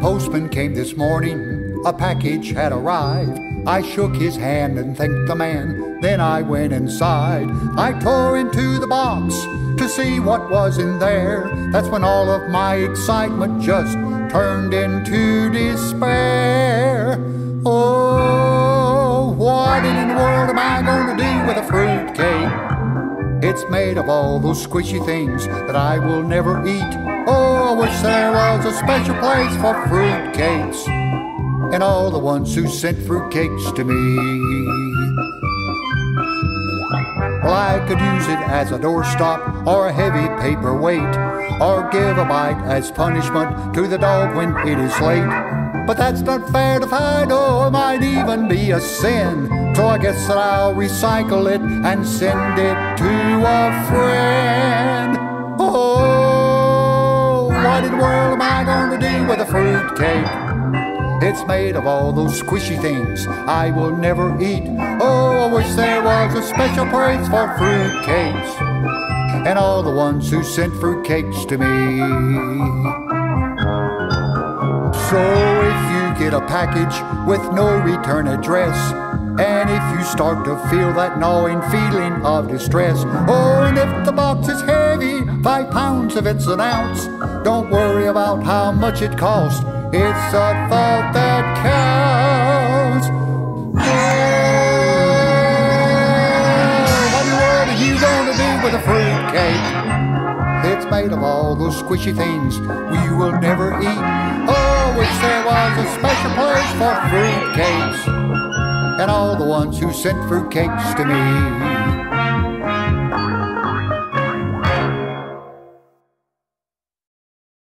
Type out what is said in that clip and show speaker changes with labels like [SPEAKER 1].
[SPEAKER 1] postman came this morning, a package had arrived. I shook his hand and thanked the man, then I went inside. I tore into the box to see what was in there. That's when all of my excitement just turned into despair. Oh, what in the world am I to do with a fruit cake? It's made of all those squishy things that I will never eat. Oh, I wish there was a special place for fruitcakes and all the ones who sent fruitcakes to me. Well, I could use it as a doorstop or a heavy paperweight, or give a bite as punishment to the dog when it is late. But that's not fair to Fido, or it might even be a sin. So I guess that I'll recycle it and send it to a friend. What in the world am I to do with a fruit cake? It's made of all those squishy things I will never eat. Oh, I wish there was a special place for fruit cakes and all the ones who sent fruit cakes to me. So if you get a package with no return address, and if you start to feel that gnawing feeling of distress, oh, and if the box is heavy, five pounds if it's an ounce, don't worry about how much it costs. It's the thought that counts. What in the world are you gonna do with a fruit cake? It's made of all those squishy things we will never eat. Oh, wish there was a special place for fruit cakes and all the ones who sent fruitcakes to me.